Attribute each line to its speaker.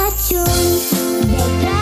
Speaker 1: I choose Detrás